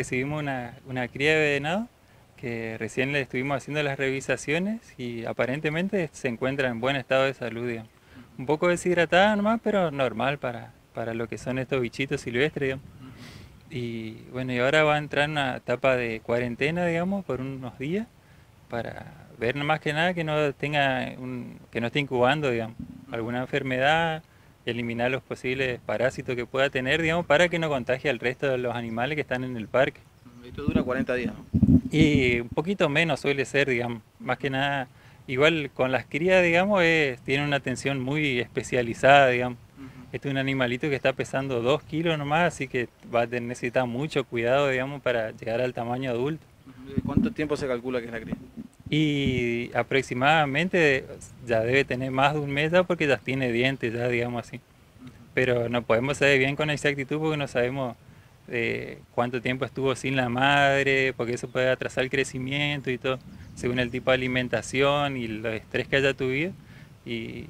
Recibimos una, una cría de venado que recién le estuvimos haciendo las revisaciones y aparentemente se encuentra en buen estado de salud. Un poco deshidratada nomás, pero normal para, para lo que son estos bichitos silvestres. Y bueno, y ahora va a entrar en una etapa de cuarentena, digamos, por unos días, para ver más que nada que no tenga un- que no esté incubando, alguna enfermedad, eliminar los posibles parásitos que pueda tener, digamos, para que no contagie al resto de los animales que están en el parque. Esto dura 40 días, ¿no? Y un poquito menos suele ser, digamos, más que nada, igual con las crías, digamos, es- tiene una atención muy especializada, digamos. Este es un animalito que está pesando 2 kilos nomás, así que va a necesitar mucho cuidado, digamos, para llegar al tamaño adulto. ¿De ¿Cuánto tiempo se calcula que es la cría? Y aproximadamente ya debe tener más de un mes ya porque ya tiene dientes, ya digamos así. Pero no podemos saber bien con exactitud porque no sabemos eh, cuánto tiempo estuvo sin la madre, porque eso puede atrasar el crecimiento y todo, según el tipo de alimentación y el estrés que haya tuvido. Y,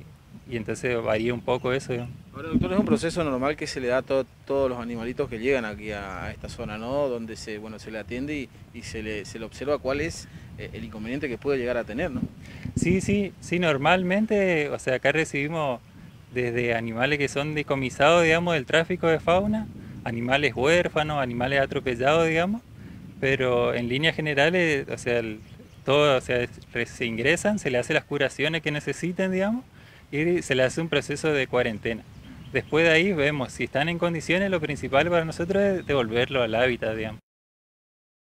y entonces varía un poco eso. Ahora, doctor, es un proceso normal que se le da a to- todos los animalitos que llegan aquí a, a esta zona, ¿no? Donde se, bueno, se le atiende y, y se, le, se le observa cuál es el inconveniente que puede llegar a tener, ¿no? Sí, sí, sí, normalmente, o sea, acá recibimos desde animales que son decomisados, digamos, del tráfico de fauna, animales huérfanos, animales atropellados, digamos, pero en líneas generales, o sea, todo, o sea, se ingresan, se le hace las curaciones que necesiten, digamos, y se le hace un proceso de cuarentena. Después de ahí vemos si están en condiciones, lo principal para nosotros es devolverlo al hábitat, digamos.